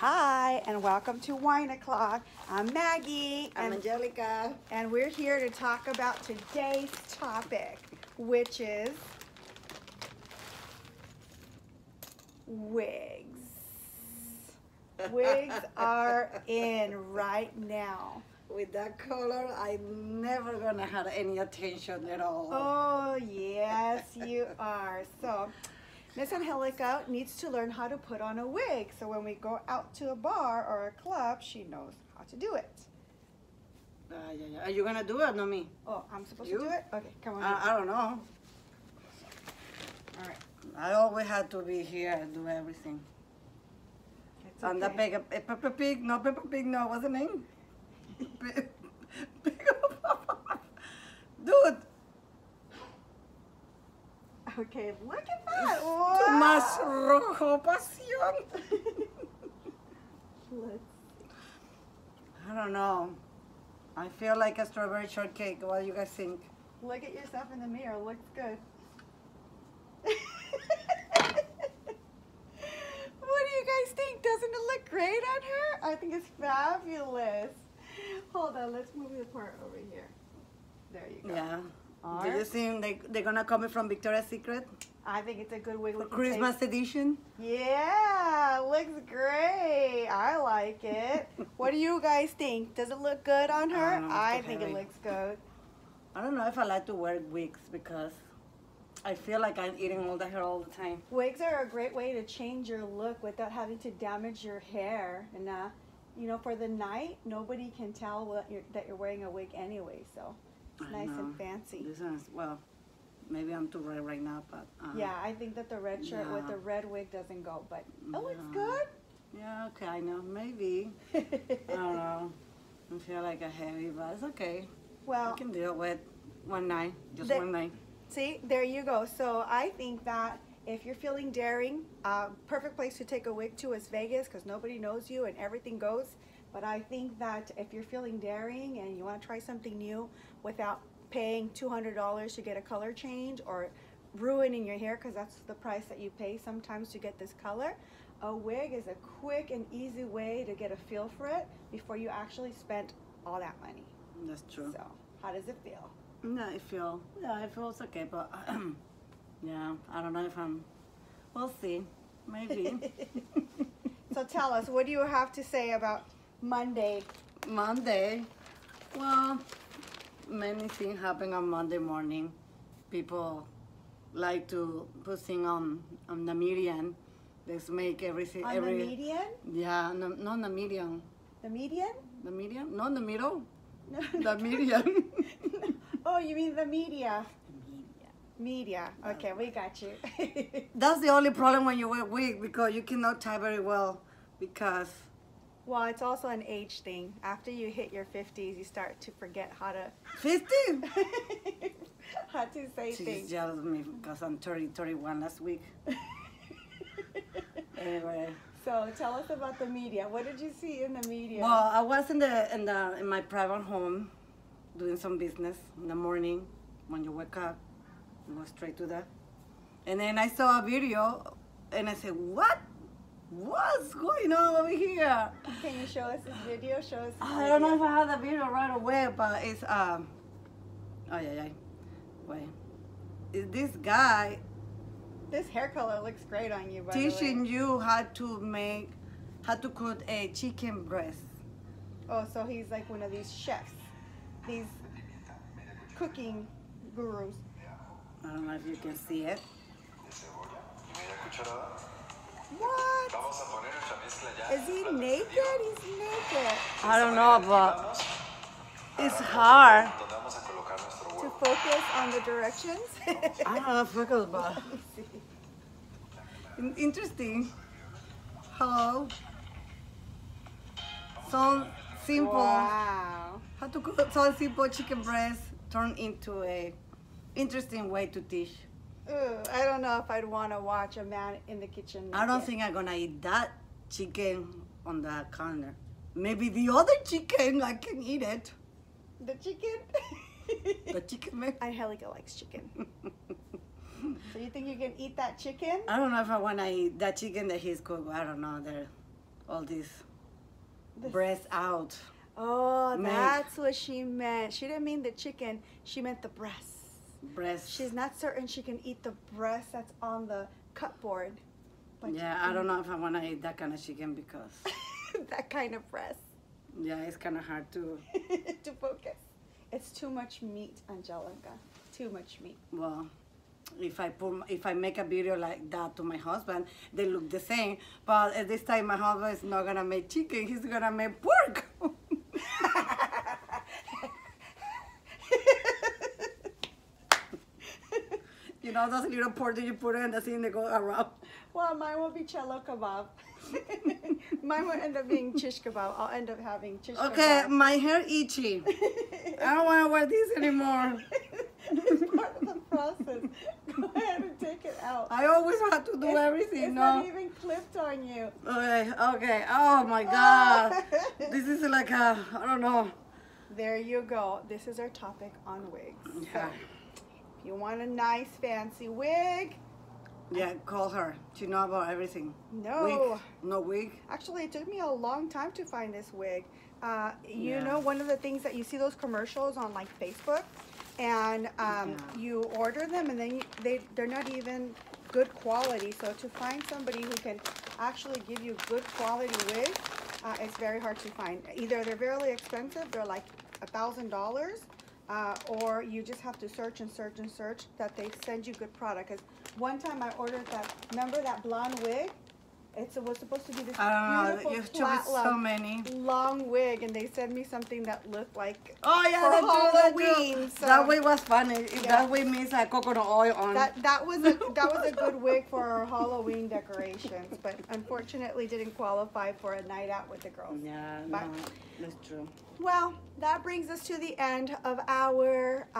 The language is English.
Hi, and welcome to Wine O'Clock. I'm Maggie, I'm and, Angelica. and we're here to talk about today's topic, which is wigs. Wigs are in right now. With that color, I'm never gonna have any attention at all. Oh, yes, you are. So, Miss Angelica needs to learn how to put on a wig. So when we go out to a bar or a club, she knows how to do it. Uh, yeah, yeah. Are you gonna do it, not me? Oh, I'm supposed You? to do it? Okay, come on. I, I don't know. All right. I always had to be here and do everything. It's And the okay. Peppa, eh, Peppa Pig, no Peppa Pig, no, what's the name? Dude, Okay, look at that. Wow. rojo pasión. I don't know. I feel like a strawberry shortcake. What do you guys think? Look at yourself in the mirror. Looks good. what do you guys think? Doesn't it look great on her? I think it's fabulous. Hold on, let's move the part over here. There you go. Yeah. Or- Did you see they they're gonna come in from Victoria's Secret I think it's a good wig. for Christmas edition? Yeah, looks great. I like it. what do you guys think? Does it look good on her? I don't know, it's I think it looks good. I don't know if I like to wear wigs because I feel like I'm eating all the hair all the time. Wigs are a great way to change your look without having to damage your hair. And uh, you know, for the night, nobody can tell you're, that you're wearing a wig anyway. So nice and fancy. This is well, maybe I'm too red right now, but uh, Yeah, I think that the red shirt with the red wig doesn't go, but it looks Yeah. yeah, okay, I know, maybe. I don't know. I feel like a heavy, but it's okay. I well, can deal with one night, just The- one night. See, there you go. So I think that if you're feeling daring, uh, perfect place to take a wig to is Vegas because nobody knows you and everything goes. But I think that if you're feeling daring and you want to try something new without paying $200 to get a color change or ruining your hair because that's the price that you pay sometimes to get this color, a wig is a quick and easy way to get a feel for it before you actually spent all that money. That's true. So, how does it feel? No, I feel yeah, it feels okay, but yeah, I don't know if I'm. We'll see, maybe So tell us, what do you have to say about Monday? Monday. Well, many things happen on Monday morning. People like to put things on on the median. Let's make everything On every the median? yeah, no, not the median. The median? The median? Not the middle. No. The median. oh, you mean the media? Media. Media. Okay, we got you. That's the only problem when you wear wig because you cannot tie very well because well, it's also an age thing. After you hit your 50s, you start to forget how to 50. how to say She's things. jealous of me because I'm 30, 31 last week. Anyway, so tell us about the media. What did you see in the media? well, I was in the in the in my private home doing some business in the morning when you wake up. You go straight to that, and then I saw a video, and I said, "What? What's going on over here?" Can you show us this video? Show us. This I don't know if. I have the video right away, but it's um. Oh yeah, yeah. Wait. Is this guy This hair color looks great on you, by the teaching way. you how to make, how to cook a chicken breast? Oh, so he's like one of these chefs, these cooking gurus. I don't know if you can see it. de cebolla y media cucharada. What? Is he naked? He's naked. I don't know, but it's hard. Donde vamos a colocar nuestro To focus on the directions. I don't know goes, but Let me see. in- interesting how some simple Wow. how to cook some simple chicken breast turn into a interesting way to teach. Ooh, I don't know if I'd want to watch a man in the kitchen. I don't think I'm gonna eat that chicken on the counter. Maybe the other chicken I can eat it. the chicken. The chicken man. Angelica likes chicken. So you think you can eat that chicken? I don't know if I want to eat that chicken that he's cooked. I don't know. There, all this This- breast out. Oh, Meg. that's what she meant. She didn't mean the chicken. She meant the breasts. Breast. She's not certain she can eat the breast that's on the cupboard. But yeah, I don't mm. know if I want to eat that kind of chicken because that kind of breast yeah, it's kind of hard to. to focus. It's too much meat, Angelica. Too much meat. Well, if I put if I make a video like that to my husband, they look the same. But at this time, my husband is not gonna make chicken. He's gonna make pork. you know those little pork that you put in the thing they go around. Well, mine will be cello kebab. mine will end up being shish kebab. I'll end up having shish Okay, kebab. my hair itchy. I don't want to wear these anymore. it's part of the process. Go ahead and take it out. I always have to do It's- everything. It's no. not even clipped on you. Okay, okay. Oh my God. this is like a, I don't know. There you go. This is our topic on wigs. So, if you want a nice fancy wig, Yeah, call her. She know about everything. no. Wig. No wig. Actually, it took me a long time to find this wig. Uh, you Yeah. know, one of the things that you see those commercials on like Facebook, and um, Yeah. you order them, and then you, they they're not even good quality. So to find somebody who can actually give you good quality wigs, uh, it's very hard to find. Either they're very expensive, they're like a thousand dollars, uh, or you just have to search and search and search that they send you good product. Cause one time I ordered that, remember that blonde wig? It's, it was supposed to be this I don't know. beautiful You've flat chosen so long, many. long wig, and they sent me something that looked like Oh yeah, For that's true, that's true. Halloween, so- That wig was funny. Yeah. That wig means like coconut oil on. that. That was a that was a good wig for our Halloween decorations, but unfortunately didn't qualify for a night out with the girls. yeah, But- no, that's true. Well, that brings us to the end of our. Uh,